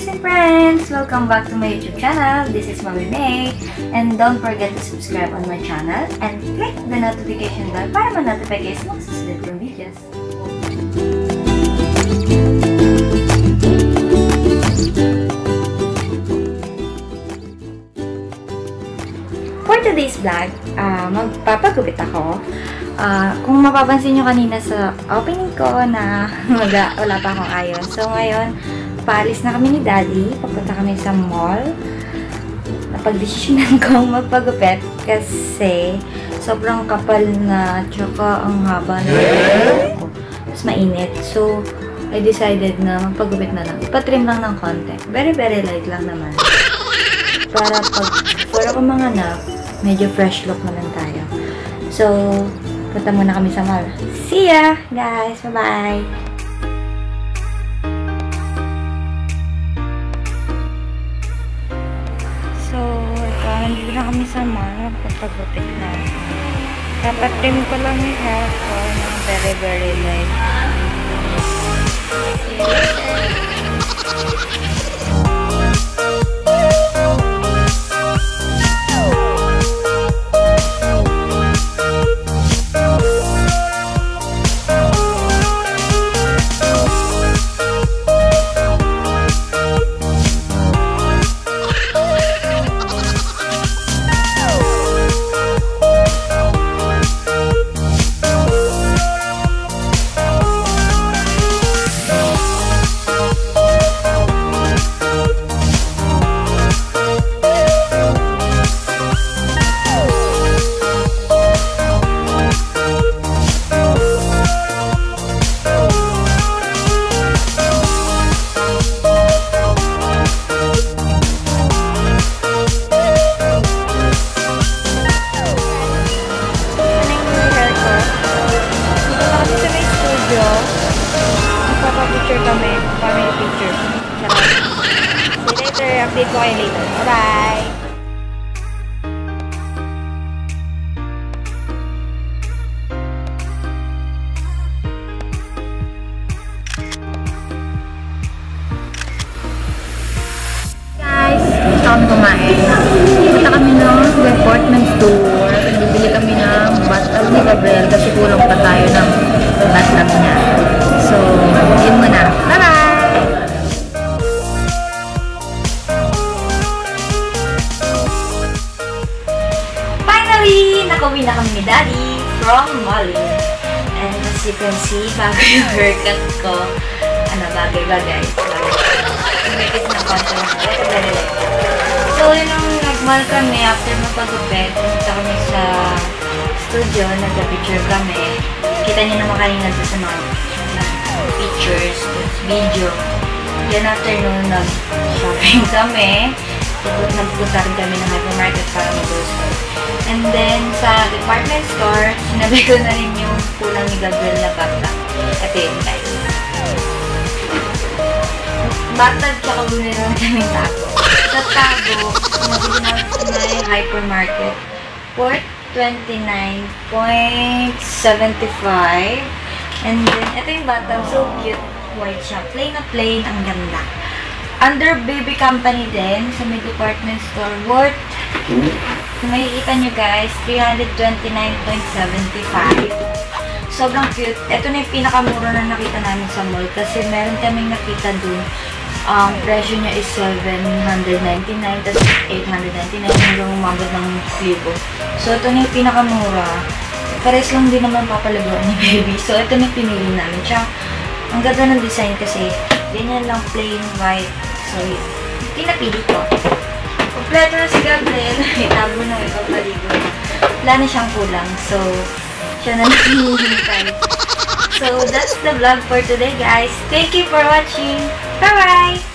amazing friends! Welcome back to my YouTube channel. This is Mami May. And don't forget to subscribe on my channel and click the notification bell para ma-notify kayo sa mga kong videos. For today's vlog, ah, magpapagupit ako. Ah, kung mapapansin nyo kanina sa opening ko na wala, wala pa akong ayos. So ngayon, paalis na kami ni Daddy. Papunta kami sa mall. Napagdesisyonan kong magpagupit kasi sobrang kapal na tsaka ang haba na ko. Mas mainit. So, I decided na magpagupit na lang. Ipatrim lang ng konti. Very, very light lang naman. Para pag for ako mga anak, medyo fresh look naman tayo. So, punta muna kami sa mall. See ya, guys! Bye-bye! Nandito na kami sa mall. Magpapagupit na. Dapat trim ko lang yung hair ko ng very, very light. Later. Update ko kayo later. Bye-bye! Ni Daddy from Mali. And as you can see, bago yung haircut ko, ano, bagay-bagay. Tumikit ng konti very light. So, yun ang nag-mall kami after mapagupit. Pumunta kami sa studio, nagka-picture kami. Kita niyo naman kanina sa mga pictures, video. Then afternoon, nag-shopping kami. Tapos nagpunta rin kami ng hypermarket para mag-grocery. And then, sa department store, sinabi ko na rin yung kulang ni Gabriel na backpack. Ito yun, guys. Batag tsaka bumili naman kami tago. Sa tago, nabili namin sa may hypermarket. Worth 29.75. And then, ito yung batang. So cute. White siya. Plain na plain. Ang ganda. Under baby company din, sa may department store. Worth, kung makikita nyo guys, 329.75. Sobrang cute. Ito na yung pinakamura na nakita namin sa mall kasi meron kaming nakita dun. Ang presyo niya is 799 tapos 899 hanggang umabot ng libo. So, ito na yung pinakamura. Pares lang din naman papalaguan ni baby. So, ito na yung pinili namin. Tsaka, ang ganda ng design kasi ganyan lang plain white. So, yun. Pinapili ko. Kompleto na si Gabriel. Itabo na ikaw paligo. Wala na siyang kulang. So, siya na naghihintay. So, that's the vlog for today, guys. Thank you for watching. Bye-bye!